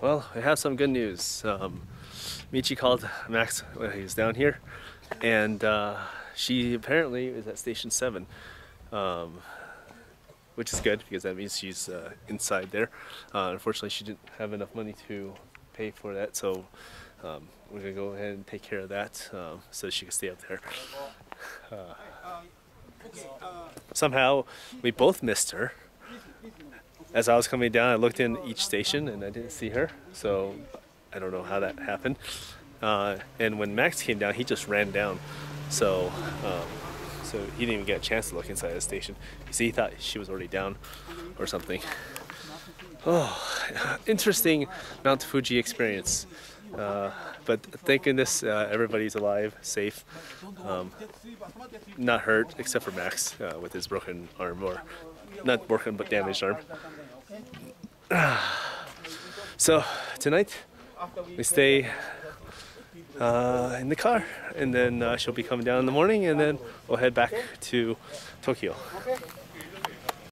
Well, I have some good news. Um, Michi called Max when he was down here, and uh, she apparently is at station seven, um, which is good because that means she's uh, inside there. Uh, unfortunately, she didn't have enough money to pay for that, so um, we're gonna go ahead and take care of that um, so she can stay up there. Uh, somehow, we both missed her as I was coming down, I looked in each station and I didn't see her. So I don't know how that happened. Uh, and when Max came down, he just ran down. So um, so he didn't even get a chance to look inside the station. See, he thought she was already down or something. Oh, interesting Mount Fuji experience. Uh, but thank goodness uh, everybody's alive, safe, um, not hurt except for Max uh, with his broken arm, or not broken but damaged arm. So tonight we stay uh, in the car, and then uh, she'll be coming down in the morning, and then we'll head back to Tokyo.